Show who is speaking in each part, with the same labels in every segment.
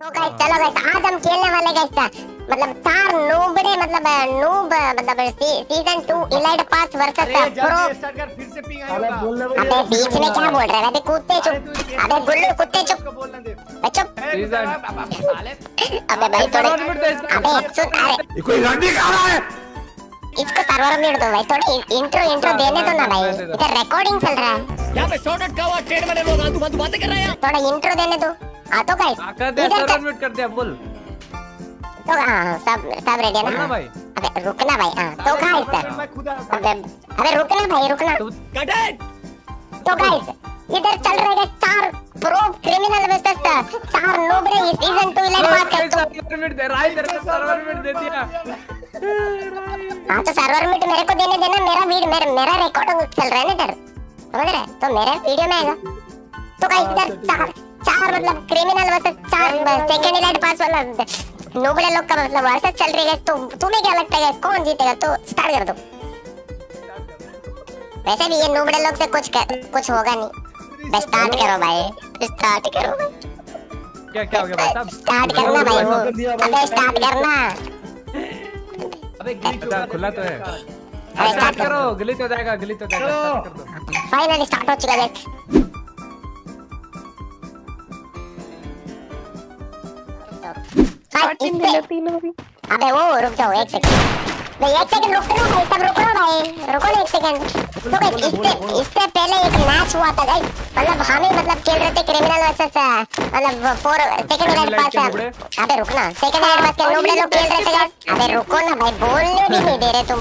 Speaker 1: तो गाइस चलो गाइस आज हम खेलने वाले गाइस मतलब चार नूबड़े मतलब नूब मतलब season two elite pass versus pro
Speaker 2: start कर फिर से पिंग आएगा
Speaker 1: अबे बीच में क्या बोल रहे हैं? अबे कुत्ते चुप। अबे गुल्लू कुत्ते चुप।
Speaker 2: को बोलने दे।
Speaker 1: चुप।
Speaker 2: सीज़न
Speaker 1: अबे भाई थोड़े अबे सुन अरे।
Speaker 3: कोई रंडी कह रहा है?
Speaker 1: इसको सर्वर म्यूट दो भाई थोड़ी इंट्रो इंट्रो देने दो ना भाई। इधर रिकॉर्डिंग चल रहा है।
Speaker 4: यहाँ पे शॉर्ट का हुआ ट्रेड में लोग फालतू बातें कर रहे हैं
Speaker 1: थोड़ा इंट्रो देने दो। हाँ तो गाइस
Speaker 2: कर दे
Speaker 1: इधर
Speaker 2: सर्वर म्यूट कर दिया बोल।
Speaker 1: तो हाँ सब सब रेडी है
Speaker 2: ना? भाई।
Speaker 1: अबे रुकना भाई हाँ तो गाइस अबे अबे रुकना भाई रुकना।
Speaker 4: Cut it!
Speaker 1: तो गाइस इधर। चल रहे हैं चार प्रो क्रिमिनल वर्सेस चार नोबरे इस सीज़न 2 इलाइट पास कर तो
Speaker 2: सर्वर म्यूट दे राय तेरे को सर्वर म्यूट दे दिया।
Speaker 1: हाँ तो सर्वर मिट मेरे को देने देना मेरा वीडियो मेरा मेरा रिकॉर्डिंग चल रहा है ना इधर। समझ रहे? तो मेरे वीडियो में आएगा। तो गाइस इधर चार चार मतलब क्रिमिनल वर्सेस चार सेकंड इलाइट पास वाला नोबले लोग का मतलब वर्सेस चल रही है तो तुम्हें क्या लगता है कौन जीतेगा? तो स्टार्ट कर दो। वैसे भी ये नोबड़े लोग से कुछ कर, कुछ होगा नहीं। बस स्टार्ट करो भाई स्टार्ट करो भाई।
Speaker 2: क्या क्या हो गया भाई साहब?
Speaker 1: स्टार्ट करना भाई वो अबे स्टार्ट करना।
Speaker 2: अबे ग्लिच
Speaker 3: अच्छा, खुला तो है।
Speaker 2: स्टार्ट
Speaker 1: स्टार्ट
Speaker 2: करो। ग्लिच हो जाएगा ग्लिच हो जाएगा स्टार्ट कर दो।
Speaker 1: फाइनली स्टार्ट हो चुका है। अबे वो रुक जाओ एक सेकंड भाई एक सेकंड रुक लो भाई सब रुक लो भाई रुको ना एक सेकंड तो गाइस इससे इससे पहले एक मैच हुआ था गाइस मतलब हम ही मतलब खेल रहे थे क्रिमिनल वर्सेस मतलब फोर सेकंड इवेंट पास अबे रुक ना सेकंड इवेंट पास के नोबड़े लोग खेल रहे थे गाइस अबे रुको ना भाई बोलने भी नहीं दे रहे तुम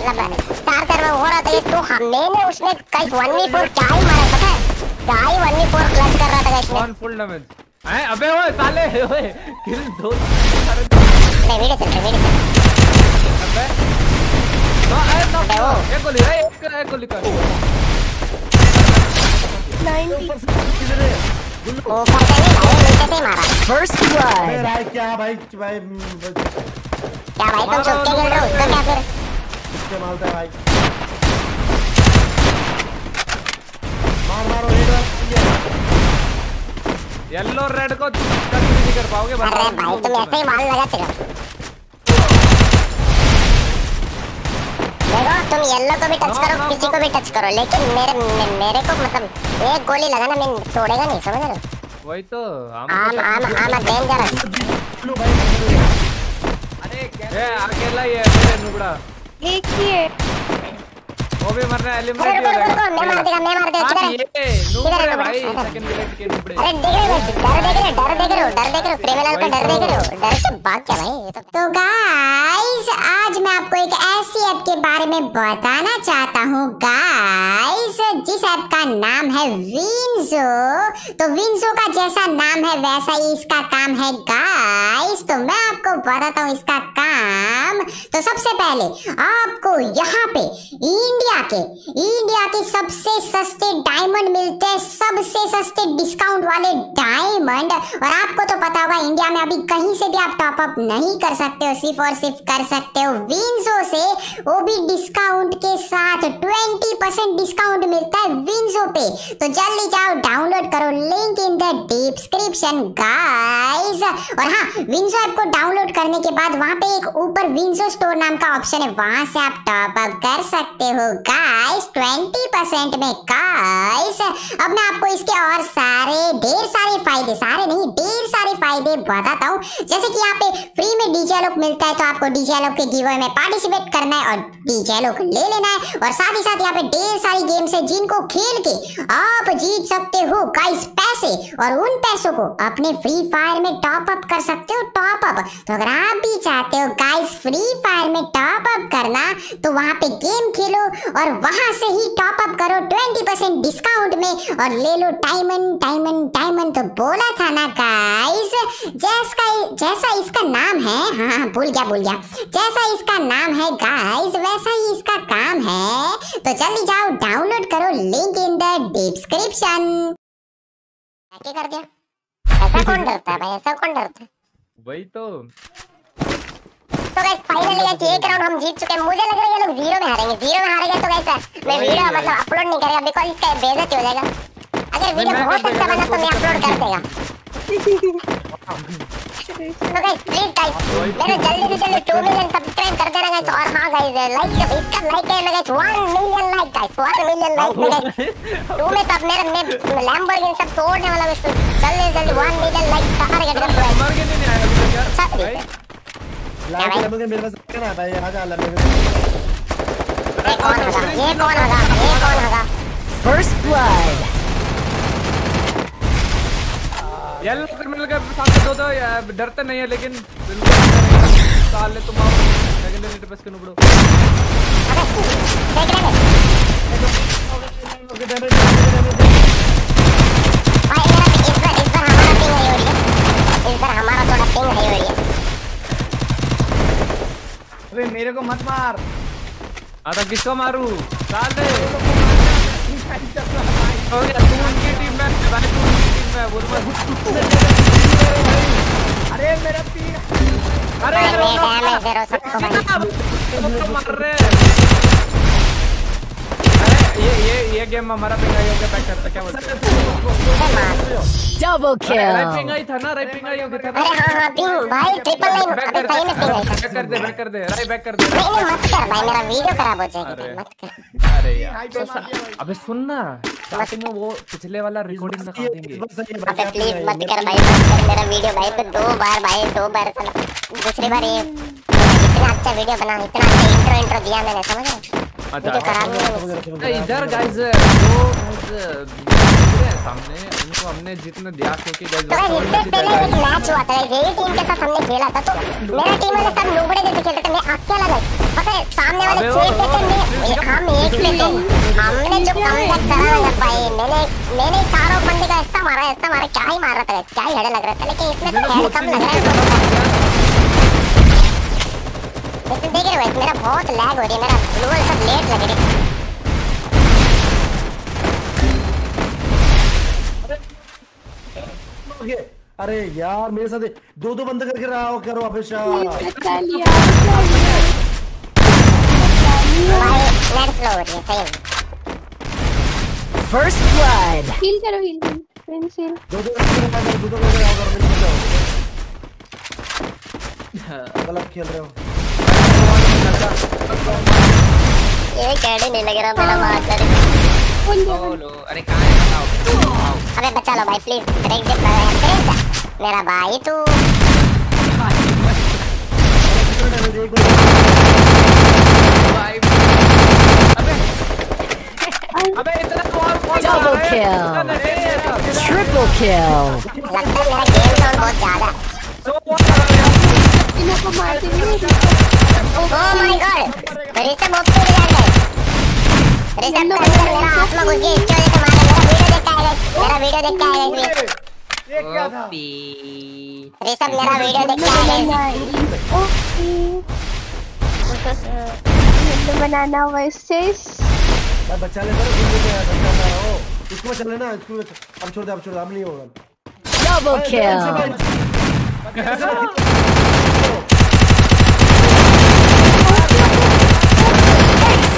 Speaker 1: मतलब चार चार में हो रहा था ये तो हमने उसने गाइस 1v4 क्या ही मारा पता है क्या ही 1v4 क्लच कर रहा था गाइस
Speaker 2: वन फुल डैमेज हैं? अबे ओए साले ओए किल दो।
Speaker 1: है वीडियो चल रहा है
Speaker 2: अबे। नो ए नो
Speaker 1: वो।
Speaker 2: एक गोली ए एक एक गोली कर।
Speaker 1: वो करके नहीं भाई नीचे से मारा
Speaker 4: फ़र्स्ट ब्लड
Speaker 3: अबे क्या भाई। भाई
Speaker 1: क्या भाई तुम छुप के खेल रहे हो? उसका क्या फिर?
Speaker 3: किसके मारता है भाई। मार मारो हेड
Speaker 2: येलो रेड को टच भी नहीं कर पाओगे
Speaker 1: अरे भाई तुम ऐसे ही मार लगा चलो देखो तुम येलो को भी टच करो किसी को भी टच करो लेकिन मेरे मे, मेरे को मतलब एक गोली लगाना मैं छोड़ेगा नहीं समझ रहे हो?
Speaker 2: वही तो
Speaker 1: आम आम आम डेंजरस
Speaker 2: ए अकेला ही है मेरे नुबड़ा?
Speaker 4: एक ही है
Speaker 2: वो भी मरना एलिमिनेट हो
Speaker 1: रुको मैं मार
Speaker 2: जाएगा
Speaker 1: देगा मैं मार देगा किधर
Speaker 2: ये नुबड़े
Speaker 1: है
Speaker 2: भाई सेकंड मिनट के नुबड़े
Speaker 1: अरे देख रहे हो डर देख रहे हो डर देख रहे हो डर देख रहे हो क्रिमिनल का डर देख रहे हो डर से भाग क्या भाई तो तो गाइस आज मैं आपको एक ऐसी ऐप के बारे में बताना चाहता हूँ गाइस जिस ऐप का नाम है विंजो तो विंजो का जैसा नाम है वैसा ही इसका काम है गाइस तो मैं आपको बताता हूँ इसका काम. तो सबसे पहले आपको यहाँ पे इंडिया के इंडिया के सबसे सस्ते डायमंड मिलते हैं, सबसे सस्ते डिस्काउंट वाले डायमंड और आपको तो पता होगा इंडिया में अभी कहीं से भी आप टॉप अप नहीं कर सकते हो, सिर्फ़ और सिर्फ़ कर सकते हो। विंजो से वो भी डिस्काउंट के साथ 20 परसेंट डिस्काउंट मिलता है विंजो पे। तो जल्दी जाओ डाउनलोड करो link in the description guys और हाँ विंजो ऐप को डाउनलोड करने के बाद वहाँ पे एक ऊपर विंजो स्टोर नाम का ऑप्शन है, वहाँ से आप टॉप अप कर सकते हो गाइस 20 परसेंट में गाइस अब मैं आपको इसके और सारे, ढेर सारे फ़ायदे, सारे नहीं, ढेर सारे फ़ायदे बताता हूँ। जैसे कि यहाँ पे फ्री में डीजे लोग मिलता है तो आपको डीजे लोग के गिवे में पार्टिसिपेट करना है और डीजे लोग ले लेना है। और साथ ही साथ यहाँ पे ढेर सारी गेम्स है जिनको खेल के आप जीत सकते हो। गाइस पैसे और उन पैसों को अपने फ्री फायर में टॉप अप कर सकते हो टॉप अप तो अगर आप भी चाहते हो गाइस फ्री फायर में टॉप अप करना तो वहाँ पे गेम खेलो और वहाँ से ही टॉप अप करो 20 परसेंट डिस्काउंट में और ले लो डायमंड डायमंड डायमंड तो बोला था ना गाइस जैसा जैसा इसका नाम है हाँ हाँ भूल गया भूल गया। जैसा इसका नाम है गाइस वैसा ही इसका काम है। तो जल्दी जाओ डाउनलोड करो लिंक इन द डिस्क्रिप्शन क्या कर दिया। ऐसा कौन डरता है भाई, ऐसा कौन डरता है?
Speaker 2: वही तो।
Speaker 1: तो गाइस फाइनली गाइस एक राउंड हम जीत चुके हैं। मुझे लग रहा है ये लोग ज़ीरो में हारेंगे। ज़ीरो में हारेंगे तो गाइस मैं वीडियो मतलब अपलोड नहीं करेगा बिकॉज़ इसका बेइज्जती हो जाएगा। अगर वीडियो बहुत अच्छा बना तो मैं
Speaker 2: मैं
Speaker 1: अपलोड कर देगा। तो गाइस प्लीज़ गाइस मेरे जल्दी से जल्दी 2 मिलियन सब्सक्राइब कर देना गाइस और हाँ गाइस लाइक इसका लाइक है guys 1 million like guys 1 million like guys तू में सब मेरा मैं लैम्बोर्गिनी सब तोड़ने वाला हूँ। इसको जल्दी जल्दी 1 मिलियन लाइक टारगेट कर गाइस
Speaker 2: मर के नहीं तक यार।
Speaker 1: सब
Speaker 2: भाई
Speaker 3: के मेरे पास ना भाई आजा लेवल
Speaker 1: ये कौन होगा ये कौन होगा ये कौन होगा
Speaker 4: First blood.
Speaker 2: येलो क्रिमिनल के साथ दो दो या- डरते नहीं है लेकिन साले तुम आओ सेकंड मिनट बस के नुबड़ो
Speaker 1: अबे देख रहे हैं भाई इस बार इस बार हमारा पिंग है हो रही है इस बार हमारा थोड़ा पिंग है हो रही है
Speaker 3: अबे मेरे को मत मार।
Speaker 2: हाँ तो किसको मारू? साल हो गया तू उनकी टीम में मैं तू उनकी टीम में बोल मत।
Speaker 3: अरे मेरा पीर
Speaker 2: अरे
Speaker 1: भाई दे रहा हूँ सबको भाई
Speaker 2: मार रहे। अरे ये ये ये गेम हमारा पिंगा ये बैक करता क्या बोलते हैं?
Speaker 4: Double
Speaker 2: राइट पिंगा ही था ना राइट पिंगा ही होता था
Speaker 1: अरे हाँ हाँ पिंग भाई ट्रिपल नाइन
Speaker 2: बैक
Speaker 1: अबे
Speaker 2: कर
Speaker 1: सही में पिंग
Speaker 2: बैक कर दे बैक कर दे राइट बैक कर दे।
Speaker 1: नहीं नहीं मत कर भाई मेरा वीडियो खराब हो जाएगी मत कर।
Speaker 2: अरे यार अबे सुन ना स्टार्टिंग में वो पिछले वाला रिकॉर्डिंग दिखा देंगे।
Speaker 1: अबे प्लीज़ मत कर भाई मेरा वीडियो भाई तो दो बार भाई दो बार दूसरी बार ये इतना अच्छा वीडियो बना इतना अच्छा इंट्रो इंट्रो दिया मैंने समझ रहे
Speaker 2: अच्छा।
Speaker 1: होगा
Speaker 2: अरे इधर गाइस जो सामने। उनको हमने जितने दिया क्योंकि
Speaker 1: तो पहले एक मैच हुआ था यही टीम के साथ हमने खेला था तो मेरा टीम वाले सब नुबड़े जैसे खेलते थे मैं अकेला था पता है सामने वाले छह पे थे मैं हम एक पे थे हमने जो कमबैक करा ना भाई मैंने मैंने चारों बंदे का ऐसा मारा ऐसा मारा क्या ही मार रहा था क्या ही हेड लग रहा था लेकिन इसमें तो हेड कम लग रहा है। इसमें देख रहे हो मेरा बहुत लैग हो रही है मेरा ग्लोबल सब लेट लग रही
Speaker 3: अरे यार मेरे साथ दो दो बंद करके रहा हो करो
Speaker 1: हो है में
Speaker 4: First blood.
Speaker 5: हील करो हील पेंसिल
Speaker 3: दो दो करके दो दो करके रहा करो गलत खेल रहे हो
Speaker 1: ये कैडे नहीं लग रहा मेरा मार कर।
Speaker 6: अरे कहाँ है बताओ।
Speaker 1: अबे बचा लो भाई प्लीज़ ब्रेक दे ब्रेक मेरा भाई तू।
Speaker 2: अबे अबे इतना कौन कौन है? नहीं है ऐसा।
Speaker 4: Triple kill.
Speaker 1: लगता है मेरा गेम साउंड बहुत ज़्यादा
Speaker 2: कर हो?
Speaker 5: को मार
Speaker 1: oh my god Rishabh OP भी जान गए ऋषभ का अंदर मेरा आत्मा घुस गया इसकी वजह से मारा मेरा वीडियो देख के आएगा मेरा वीडियो देख के आएगा
Speaker 3: ये क्या था
Speaker 6: ओपी
Speaker 1: मेरा वीडियो देख के आएगा
Speaker 5: ओके बनाना वर्सेस
Speaker 3: बच्चा ले करो ज़िंदगी में बच्चा ना रहो इसको चल लेना इसको अब छोड़ दे अब छोड़ दे अब नहीं होगा
Speaker 4: Double
Speaker 3: भाई, ऐसे भाई,
Speaker 4: kill.
Speaker 3: ऐसे भाई,
Speaker 1: तो दिया बोल के वाला
Speaker 2: अबे कौन मैंने मेरा केवल तोड़ दिया साला नूब
Speaker 1: अरे सुनो सुनो
Speaker 3: दो- दो- दो करके रहना, फिर
Speaker 1: criminals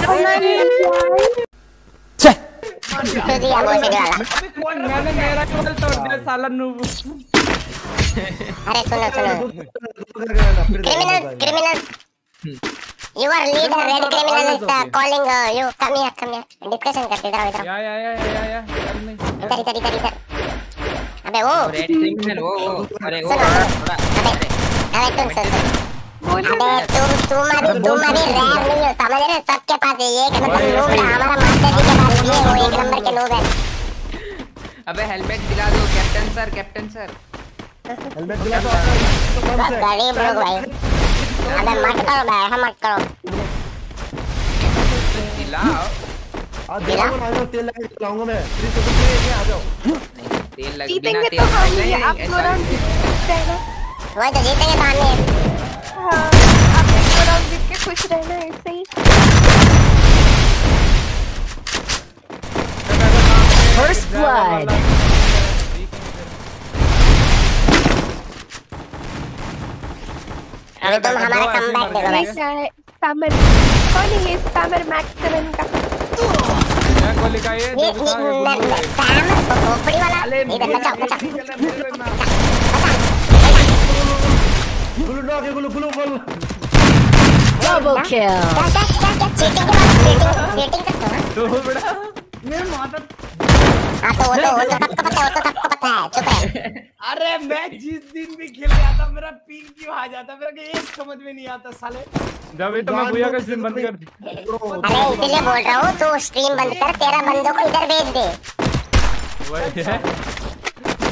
Speaker 3: देखना भाई।
Speaker 1: criminals you are leader red criminal is uh, calling uh, you come here come here discussion करते इधर इधर।
Speaker 2: या या या या या
Speaker 1: इधर इधर इधर इधर अबे वो
Speaker 6: रेड क्रिमिनल वो वो अरे वो
Speaker 1: सुनो सुनो अबे अबे तुम सुन सुन अबे तुम तुम अभी तुम अभी रैप नहीं हो समझ रहे सबके पास है ये एक नंबर नूब है हमारा मास्टर जी के पास ये वो एक नंबर के नूब है
Speaker 6: अबे हेलमेट दिला दो captain sir captain sir.
Speaker 3: Helmet दिला तो कौन
Speaker 1: बस गरीब लोग भाई। अबे मत करो भाई ऐसा मत करो।
Speaker 6: दिलाओ।
Speaker 3: आज दिलाऊँगा ना, आ जाओ तेल लगा के दिलाऊँगा मैं। फ्री तो कुछ नहीं है आ जाओ।
Speaker 6: तेल लग बिना तेल
Speaker 5: तो
Speaker 6: नहीं,
Speaker 5: आप लोग
Speaker 1: वही तो जीतेंगे तो हम ही।
Speaker 5: हाँ आप एक राउंड जीत के खुश रहना ऐसे ही
Speaker 4: First blood.
Speaker 1: अभी तुम हमारा कमबैक देखो बस
Speaker 5: स्पैमर कौन है ये स्पैमर मैक्स सेवन का
Speaker 2: क्या गोली का ये
Speaker 1: ये
Speaker 2: जो
Speaker 1: ये
Speaker 2: था, ये
Speaker 1: न-
Speaker 2: गोली
Speaker 1: न-
Speaker 2: का
Speaker 1: स्पैम खोपड़ी वाला
Speaker 2: अरे
Speaker 1: इधर बचाओ
Speaker 3: आगे गुलू गुलू बोल
Speaker 4: Double kill.
Speaker 1: क्या क्या क्या क्या चीटिंग के बाद चीटिंग चीटिंग करते हो ना
Speaker 2: तो बड़ा
Speaker 3: मेरे माता
Speaker 1: हाँ तो वो तो वो तो सबको पता है वो तो सबको पता है चुप रहे
Speaker 3: अरे मैं जिस दिन भी खेल रहा था मेरा पिंग क्यों आ जाता मेरा को ये समझ में नहीं आता साले
Speaker 2: जब तो मैं भैया का स्ट्रीम बंद कर दी
Speaker 1: अरे इसीलिए बोल रहा हूँ तू स्ट्रीम बंद कर तेरा बंदों को इधर भेज दे
Speaker 2: वही है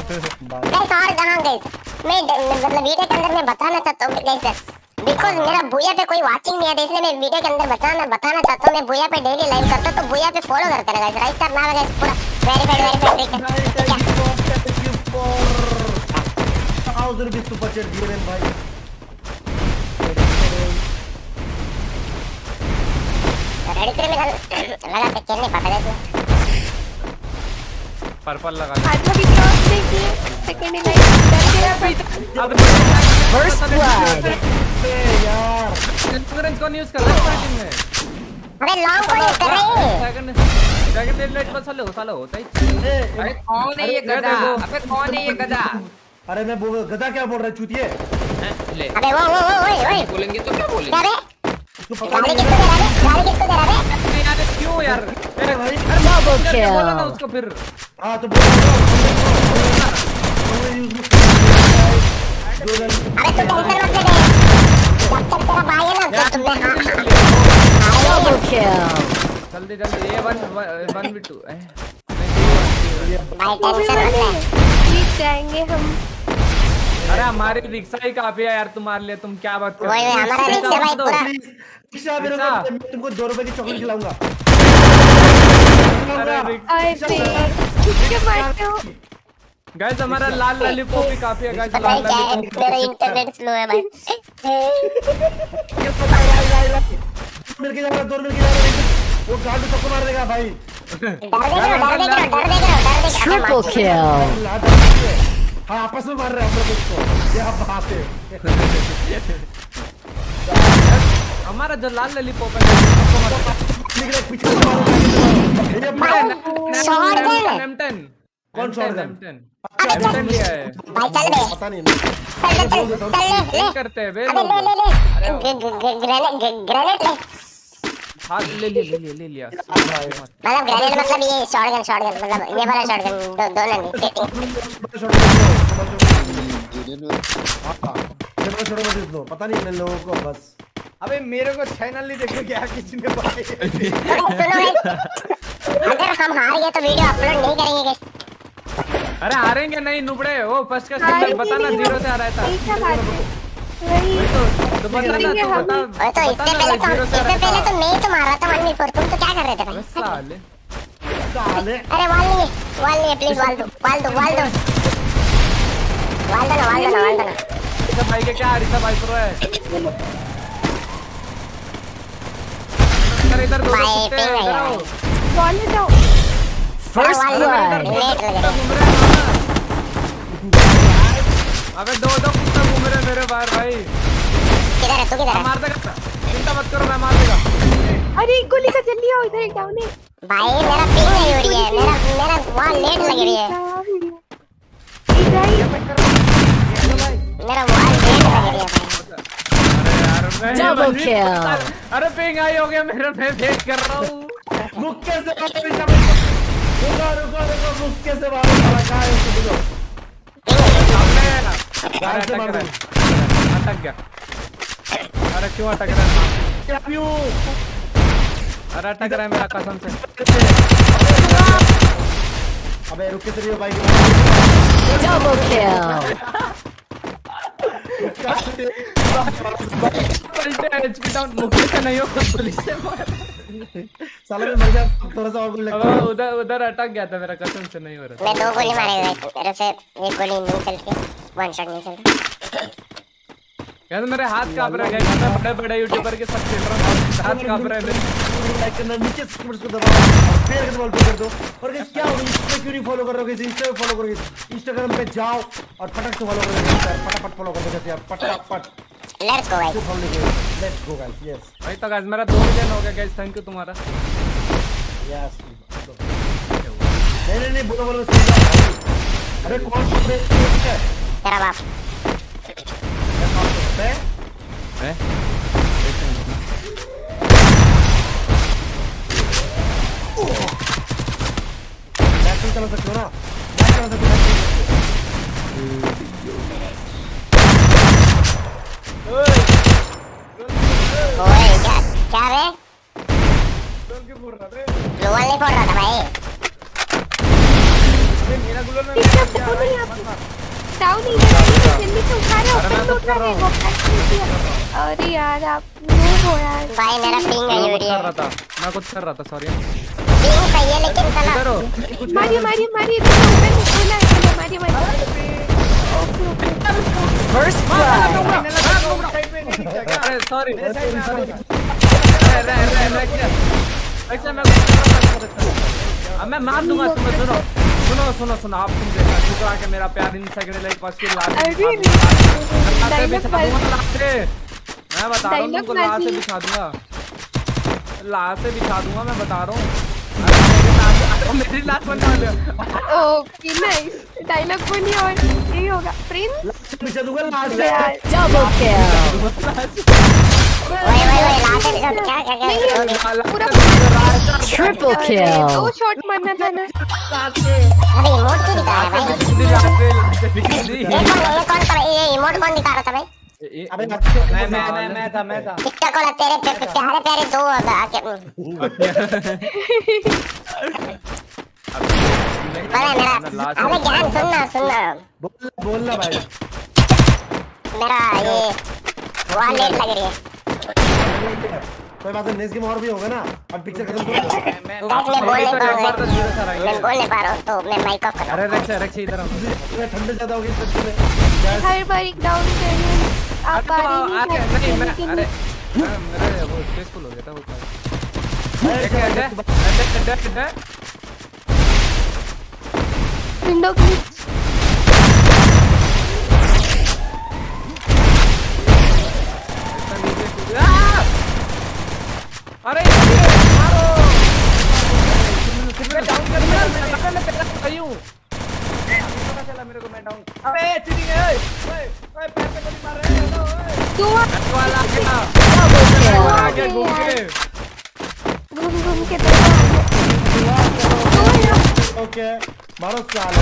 Speaker 1: गाइस और कहाँ गए मैं मतलब वीडियो के अंदर मैं बताना चाहता हूँ गाइस बिकॉज़ मेरा भूया पे कोई वाचिंग नहीं है इसलिए मैं वीडियो के अंदर बताना बताना चाहता हूँ। मैं भूया पे डेली लाइव करता हूँ तो भूया पे फॉलो करते रहे गाइस राइट नाम है गाइस पूरा वेरीफाइड वेरीफाइड ठीक है
Speaker 3: thank you for thousand rupees super chat दिए भाई
Speaker 1: रेडी करे लगा के खेलने पता है
Speaker 2: पर्पल लगा
Speaker 5: आज भी क्रॉस देखिए सेकंड
Speaker 2: अब.
Speaker 3: यार
Speaker 2: इंश्योरेंस कौन यूज़ कर रहा है टीम में
Speaker 1: अबे लॉन्ग यूज़ कर रहे हैं
Speaker 2: सेकंड सेकंड साले हो साला होता ही
Speaker 6: अरे कौन है ये गधा अबे कौन है ये गधा
Speaker 3: अरे मैं बोल गधा क्या बोल रहा है चूतिए
Speaker 6: हैं? ले
Speaker 1: अबे वो वो वो ओए
Speaker 6: बोलेंगे तो क्या बोलेंगे
Speaker 3: पता
Speaker 1: गाड़ी
Speaker 3: नहीं
Speaker 1: किसको दे रहा है किसको दे रहा है
Speaker 2: यार क्यों यार
Speaker 3: अरे भाई
Speaker 2: क्या बोला ना. उसको फिर
Speaker 3: हाँ तो बोल
Speaker 1: अबे तू टेंशन मत ले जब तक तेरा भाई है ना तो तुमने हाँ
Speaker 4: Double kill.
Speaker 2: जल्दी जल्दी A one one B two
Speaker 1: भाई टेंशन मत ले
Speaker 5: जीत जाएँगे हम
Speaker 2: अरे हमारी रिक्शा ही काफ़ी है यार तुम्हारे लिए तुम क्या बात कर रहे हो?
Speaker 1: हमारा रिक्शा भाई
Speaker 2: दो।
Speaker 1: पूरा-
Speaker 3: ईशा मेरे। को मैं तुमको दो रुपए की चॉकलेट खिलाऊँगा
Speaker 2: अरे
Speaker 5: किसके मारते हो
Speaker 2: गाइस हमारा लाल लॉलीपॉप भी काफ़ी है गाइस लाल
Speaker 1: है
Speaker 2: लॉलीपॉप
Speaker 1: मेरा इंटरनेट स्लो है भाई
Speaker 3: मिल के जा रहा दो मिल के जा रहा वो गांड सबको मार देगा भाई।
Speaker 1: डर डर डर रहे हो
Speaker 3: आपस में मार रहे हैं हम लोग उसको ये बात है।
Speaker 2: हमारा जो लाल लॉलीपॉप है सबको मत
Speaker 3: निकले पीछे से मारो
Speaker 1: शॉट गन
Speaker 2: M10
Speaker 3: कौन shotgun?
Speaker 2: M10
Speaker 1: अच्छा।
Speaker 2: M10 लिया है।
Speaker 1: भाई चल बे
Speaker 3: पता नहीं।
Speaker 1: चल चल चल चल ले। ले
Speaker 2: करते हैं बे
Speaker 1: ले ले ले ग्रेनेड ग्रेनेड ले।
Speaker 2: हाँ ले ले ले ले ले लिया।
Speaker 1: मतलब ग्रेनेड मतलब ये शॉटगन शॉटगन मतलब ये वाला शॉटगन दो दो नहीं
Speaker 3: छोटे छोटे मत दो पता नहीं इन लोगों को बस
Speaker 7: अबे मेरे को चैनल नहीं देखो क्या किसी ने भाई
Speaker 1: अबे सुनो अगर हम हार गए तो वीडियो अपलोड नहीं करेंगे।
Speaker 2: अरे हारेंगे नहीं नुबड़े। वो फ़र्स्ट का स्कोर बताना ज़ीरो से आ रहा था।
Speaker 5: वही।
Speaker 2: तो तो बता ना तू बता
Speaker 1: तो इससे पहले
Speaker 2: ना
Speaker 1: तो
Speaker 2: ज़ीरो से आ
Speaker 1: इससे पहले
Speaker 2: था।
Speaker 1: तो मैं ही तो मार रहा था वन फोर तुम तो क्या कर रहे थे भाई?
Speaker 2: साले
Speaker 3: साले
Speaker 1: अरे वाल नहीं है। वाल नहीं है प्लीज़ वाल दो वाल दो वाल दो। वाल दो ना वाल दो ना वाल दो ना।
Speaker 2: रिसा भाई के क्या रिसा भाई प्रो है? इधर दो दो
Speaker 1: भाई,
Speaker 2: कुत्ते हैं,
Speaker 1: पे
Speaker 2: इधर। आओ।
Speaker 1: वाल. दो। लग
Speaker 2: कुत्ता
Speaker 1: रहा
Speaker 2: घूम रहे हैं। अबे दो दो कुत्ता घूम रहे मेरे बाहर भाई।
Speaker 1: किधर है? तू किधर है?
Speaker 2: मार देगा चिंता मत करो मैं मार देगा।
Speaker 5: अरे गोली का जल्दी आओ इधर डाउन है
Speaker 1: भाई मेरा पिंग नहीं हो रही है। मेरा मेरा वहाँ लेट लग रही है। मेरा वहाँ लेट लग रही है। भाई
Speaker 2: अरे यार मैं
Speaker 4: Double
Speaker 2: मैं-
Speaker 4: kill.
Speaker 2: अरे पिंग आई हो गया मेरा मैं वेट कर रहा हूँ।
Speaker 3: मुक्के से मारो रुको रुको रुको मुक्के से मारो साला कहाँ है उसको से
Speaker 2: अटक
Speaker 3: मार
Speaker 2: रहा
Speaker 3: दो
Speaker 2: है अटक गया अरे क्यों अटक रहा है?
Speaker 3: क्या
Speaker 2: अरे अटक रहा है मेरा कसम से।
Speaker 3: अबे रुक भाई।
Speaker 4: Double kill.
Speaker 2: पलटे डाउन मुक्के से नहीं हो पुलिस से
Speaker 3: साला मैं मर गया थोड़ा सा और गोली लगता
Speaker 2: उधर उधर अटक गया था मेरा कसम से नहीं हो रहा
Speaker 1: मैं दो गोली मारे हुए मेरे से एक गोली नहीं चलती वन शॉट नहीं चलता
Speaker 2: यार मेरे हाथ काँप रहे हैं मैं बड़े बड़े यूट्यूबर के साथ खेल रहा हूँ। हाथ काँप रहे हैं मेरे।
Speaker 3: लाइक करना नीचे स्क्रीन को दबाओ। और पेड़ के दबाव पे कर दो और गाइस क्या हो गया इंस्टा क्यों नहीं फॉलो कर रहे हो गाइस इंस्टा पे फॉलो करो गाइस इंस्टाग्राम पे जाओ और फटक से फॉलो करो गाइस यार फटाफट फॉलो कर दो गाइस यार फटाफट।
Speaker 1: Let's go guys
Speaker 3: let's go guys yes
Speaker 2: भाई तो गाइस मेरा दो मिलियन हो गया गाइस थैंक यू तुम्हारा।
Speaker 3: यस नहीं नहीं नहीं बोलो बोलो अरे कौन सा
Speaker 5: era buff. ¿Eh? ¿qué, qué? Lo vale por rata, ahí. Mira, culo no
Speaker 2: अरे मैं तो
Speaker 5: हो किया यार आप नहीं हो यार
Speaker 1: भाई मेरा पिंग है
Speaker 2: मैं कर रहा था मैं कुछ कर रहा था सॉरी
Speaker 1: पिंग सही है लेकिन साला
Speaker 2: हो
Speaker 5: मारिए मारिए मारिए से खुला है मारिए मारिए
Speaker 7: में दिखता क्या
Speaker 2: अरे सॉरी
Speaker 7: में है।
Speaker 2: अरे अरे अरे अच्छा मैं रहा था अब मैं मार दूँगा तुम्हें सुनो सुनो सुनो सुनो आप तुम देखना चुप आके मेरा प्यार इन सेकंड लाइक पास की लास्ट
Speaker 5: अरे
Speaker 2: नहीं मैं बता रहा हूँ तुमको लास्ट से बिछा दूँगा। लास्ट से बिछा दूँगा मैं बता रहा हूँ। मेरी लास्ट अरे लास्ट वाले
Speaker 5: ओके नाइस डायलॉग बोलिए और यही होगा। प्रिंस
Speaker 3: पीछे दूँगा लास्ट से।
Speaker 5: यार
Speaker 4: Double kill.
Speaker 1: वही वही वही लास्ट से। क्या क्या क्या
Speaker 5: नहीं पूरा अरे,
Speaker 4: kill.
Speaker 5: दो शॉट मारना था ना।
Speaker 1: अबे इमोट क्यों दिखा रहा है भाई।
Speaker 2: से। बिजली
Speaker 1: ये कौन भाई? ये इमोट कौन दिखा रहा था भाई?
Speaker 3: अबे
Speaker 7: मैं मैं मैं मैं था मैं था।
Speaker 1: टिकटॉक वाला तेरे पे प्यारे प्यारे दो अब आके पता मेरा। अबे ज्ञान सुनना सुनना
Speaker 3: बोल बोलना भाई।
Speaker 1: मेरा ये वहाँ लग रही है।
Speaker 3: कोई बात नहीं नेक्स्ट गेम और भी होगा ना। अब पिक्चर खत्म करो।
Speaker 1: गाइस मैं बोल नहीं पा
Speaker 2: तो
Speaker 1: रहा
Speaker 2: सा
Speaker 1: मैं बोल नहीं पा रहा हूँ तो मैं माइक ऑफ़ कर
Speaker 2: अरे रक्ष रक्ष इधर आओ।
Speaker 3: ठंडे ज़्यादा होगी इस बच्चे में
Speaker 5: बार एक डाउन करिए आप
Speaker 2: अरे नहीं
Speaker 5: नहीं
Speaker 2: मैं अरे मेरा वो स्पेसफुल हो गया था वो
Speaker 3: भाई,
Speaker 2: क्या अड्डे अड्डे अड्डे
Speaker 5: विंडो ग्लिच
Speaker 2: अरे मारो। डाउन कर दिया मैं मैं पहला बताई हूँ
Speaker 7: पता चला मेरे को मैं डाउन अबे चीटिंग है ओए ओए पैर पे गोली मार रहे हैं? ओए।
Speaker 5: दो
Speaker 2: वाला क्या. आगे घूम के।
Speaker 5: घूम घूम के तो
Speaker 3: ओके मारो साल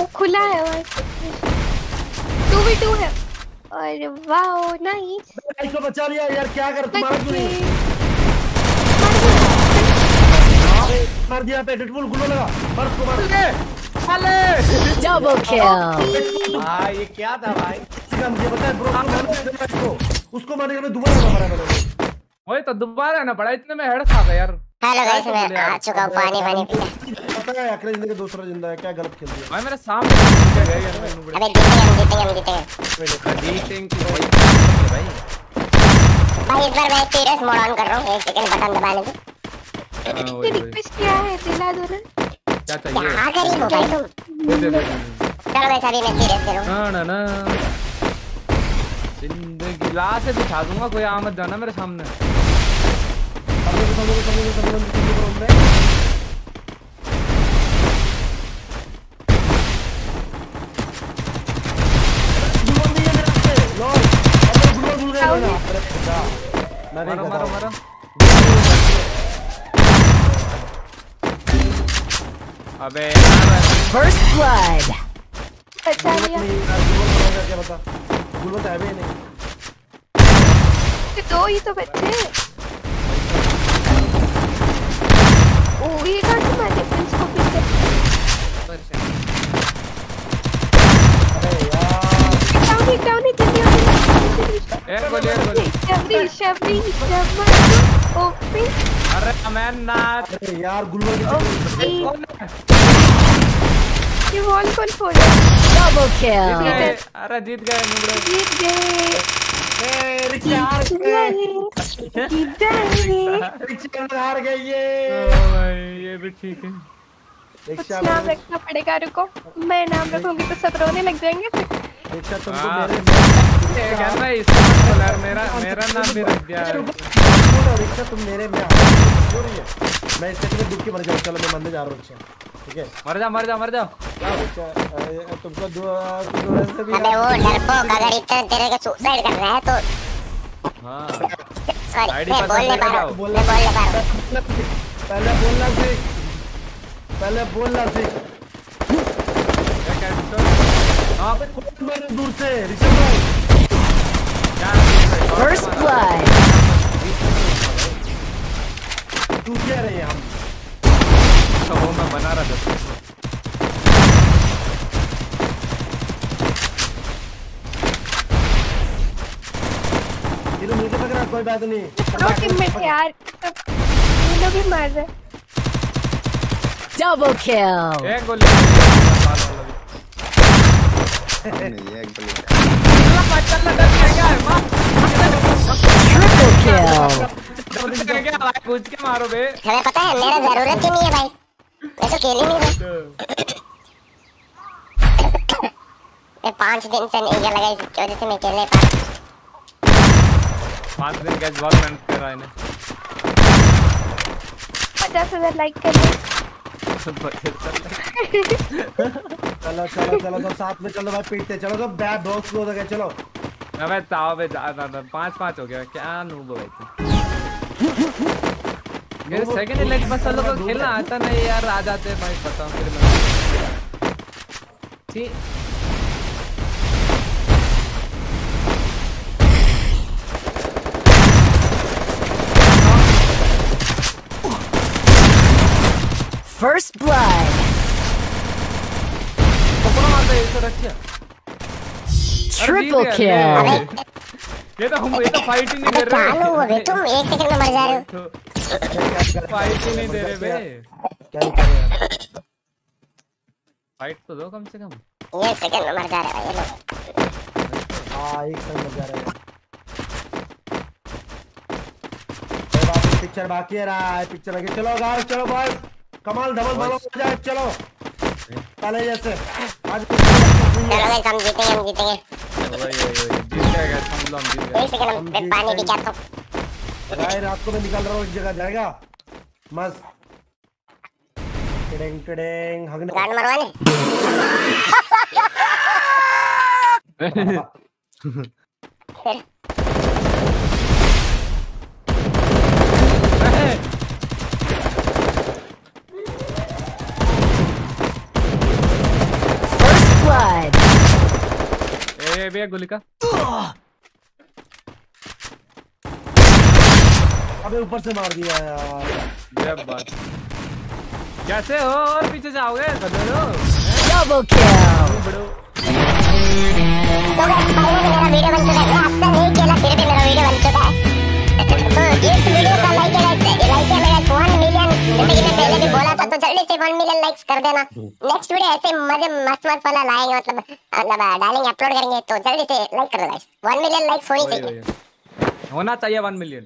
Speaker 5: ओ खुला है वहाँ टू वी टू है। अरे वाओ नाइस
Speaker 3: इसको बचा लिया यार क्या कर तुम्हारा क्यों नहीं मार दिया पे डेडपुल गुलो लगा। मार उसको मार
Speaker 4: Double kill.
Speaker 7: हाँ ये क्या था भाई?
Speaker 3: इसका मुझे पता है ब्रो इसको। उसको मारने के लिए दोबारा मारा मैंने।
Speaker 2: वही तो दोबारा ना पड़ा इतने में हेड खा गया यार।
Speaker 1: हेलो गाइस मैं आ चुका हूँ पानी पानी पी
Speaker 3: पता है अकेले ज़िंदगी दूसरा ज़िंदा है क्या गलत खेल दिया।
Speaker 2: भाई मेरे सामने जीते गए यार। मैं
Speaker 1: अबे जीतेंगे हम जीतेंगे। हम जीतेंगे।
Speaker 2: जीतेंगे की भाई भाई
Speaker 1: भाई इस बार मैं सीरियस मोड ऑन कर रहा हूँ एक सेकंड बटन दबाने दो
Speaker 2: हाँ,
Speaker 5: ये। रिक्वेस्ट किया है दिला दो
Speaker 2: क्या चाहिए
Speaker 1: क्या गरीब हो भाई तुम
Speaker 2: दे दे दे
Speaker 1: चलो वैसे अभी मैं सीरियस खेलूँ
Speaker 2: ना ना ना ज़िंदगी ला से बिठा दूँगा कोई आमद जाना मेरे सामने
Speaker 3: समझो समझो समझो समझो समझो समझो गुलवन नहीं है मेरे
Speaker 2: मारो मारो अबे यार
Speaker 4: First blood.
Speaker 5: बचा लिया
Speaker 3: नहीं यार, गुलवन बनाएगा क्या बता गुलवन तो है भी नहीं
Speaker 5: तो दो ही तो बच्चे ओ ये कौन सी मारे प्रिंस को पीछे
Speaker 3: अरे यार
Speaker 5: डाउन ही डाउन ही जल्दी जल्दी
Speaker 2: एक गोली एक गोली
Speaker 5: शबरी शबरी शबरी ओपी
Speaker 2: अरे मैं
Speaker 3: अरे यार
Speaker 5: ये वॉल कौन फोड़ा
Speaker 4: kill.
Speaker 2: गए। अरे जीत गए
Speaker 5: जीत गए।
Speaker 3: हार ये।
Speaker 2: ओ भाई ये भी ठीक है।
Speaker 5: नाम रखना पड़ेगा रुको। मैं नाम रखूँगी तो सब रोने लग जाएँगे
Speaker 3: रिक्शा तुमको
Speaker 2: हाँ।
Speaker 3: मेरे
Speaker 2: ये कहना है इसका यार मेरा मेरा नाम भी रख दिया है
Speaker 3: रिक्शा तुम मेरे में क्यों नहीं है मैं इससे डूब के मर जाऊँ चलो मैं मरने जा रहा हूँ रिक्शा ठीक है
Speaker 2: मर जा मर जा मर जा
Speaker 3: तुमको दुआ से भी
Speaker 1: अबे वो डरपोक अगर इतना तेरे को सुसाइड कर रहा है तो
Speaker 2: हाँ
Speaker 1: सॉरी
Speaker 2: आईडी
Speaker 1: मैं
Speaker 2: पासवर्ड
Speaker 1: पा रहा
Speaker 2: जाओ।
Speaker 1: हूँ मैं बोल नहीं पा रहा हूँ
Speaker 3: पहले बोलना सीख पहले बोलना सीख
Speaker 2: क्या कह रहे हो हाँ
Speaker 3: अबे कौन मारे दूर से ऋषभ भाई. तू क्या रहे हम
Speaker 2: तो वो मैं बना रहा था
Speaker 3: ये तो मुझे लग रहा है कोई बात नहीं
Speaker 5: प्रो टीममेट यार ये लोग भी मार रहे हैं।
Speaker 4: Double kill.
Speaker 2: एक गोली मारो बे
Speaker 1: हमें पता है मेरा ज़रूरत ही नहीं है भाई? मैं तो खेल ही नहीं रहा मैं पाँच दिन से नहीं खेला गाइस इस वजह से मैं खेल नहीं पा रहा।
Speaker 2: पाँच दिन गैस बहुत मेहनत कर रहा है
Speaker 5: पचास हज़ार लाइक कर दे
Speaker 3: चलो चलो चलो तो साथ में चलो भाई पीटते चलो तो बैड बॉक्स हो गए चलो।
Speaker 2: अबे ताव बे पाँच पाँच हो गया क्या नूब भाई तू? मेरे सेकंड इलेक्ट बस लोगों को खेलना आता नहीं यार आ जाते भाई बताओ फिर मैं ठीक।
Speaker 4: First blood.
Speaker 2: हैं
Speaker 4: Triple kill.
Speaker 2: ये तो हम ये तो फाइट ही नहीं दे
Speaker 1: अबे चालू हो
Speaker 2: रहे
Speaker 1: बे तुम एक सेकंड में मर जा रहे हो।
Speaker 2: फाइट ही नहीं दे रहे बे।
Speaker 3: क्या ही करें यार।
Speaker 2: फाइट तो दो कम से कम।
Speaker 1: एक सेकंड में मर जा रहे हैं भाई ये लोग
Speaker 3: हाँ एक संग मज़ा रहा है। कोई बात पिक्चर बाकी है रहा है पिक्चर बाकी चलो गाइस चलो बॉयज़ कमाल मालो हो जाए चलो। पहले जैसे। आज कुछ नहीं
Speaker 1: चलो
Speaker 3: है
Speaker 1: गाइस हम जीतेंगे हम जीतेंगे।
Speaker 2: वही वही जीत गए हम लोग जीत गए
Speaker 1: एक सेकंड में पानी पी के आता हूँ।
Speaker 3: भाई रात को मैं निकल रहा हूँ एक जगह जाएगा। मस्त। टिडिंग टिडिंग हगने।
Speaker 1: गांड मरवाने? फिर
Speaker 2: भैया गोली का।
Speaker 3: अबे ऊपर से मार दिया यार।
Speaker 2: जब बात। कैसे हो? और पीछे जाओगे? गधेड़ो
Speaker 4: Double kill.
Speaker 2: बड़ो।
Speaker 1: तो गाइस फाइनली मेरा वीडियो बन चुका है। नहीं खेला फिर भी मेरा वीडियो बन चुका है। तो इस वीडियो का लाइक गाइस लाइक मेरा 1 मिलियन जैसे कि मैं पहले भी बोला था तो जल्दी से 1 मिलियन लाइक्स कर देना। नेक्स्ट वीडियो ऐसे मज़े मस्त मस्त वाला लाएँगे मतलब मतलब डालेंगे अपलोड करेंगे तो जल्दी से लाइक कर दो गाइस 1 मिलियन लाइक्स होनी चाहिए।
Speaker 2: होना चाहिए वन मिलियन